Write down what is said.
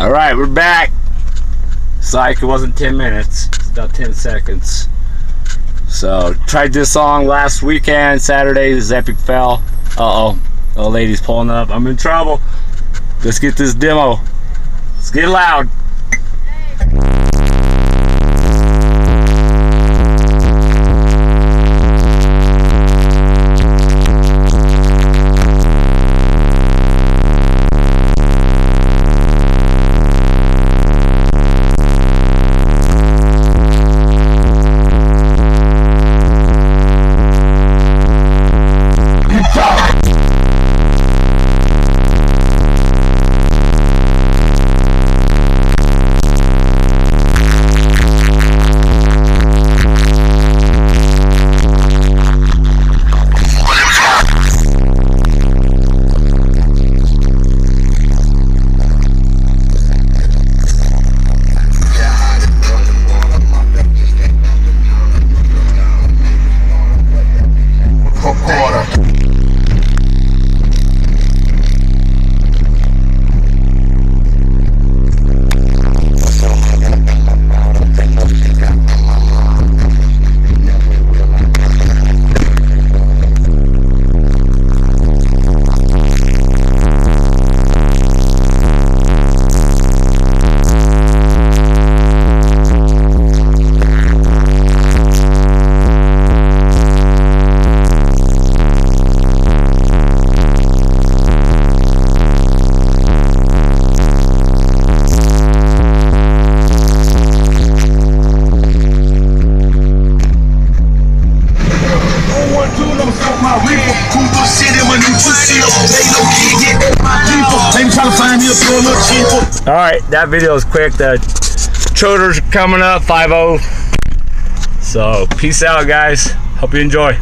All right, we're back. Psych, it wasn't 10 minutes. It's about 10 seconds. So, tried this song last weekend, Saturday, this epic fell. Uh-oh. Oh, lady's pulling up. I'm in trouble. Let's get this demo. Let's get loud. All right, that video is quick. The choters coming up 5-0. So peace out, guys. Hope you enjoy.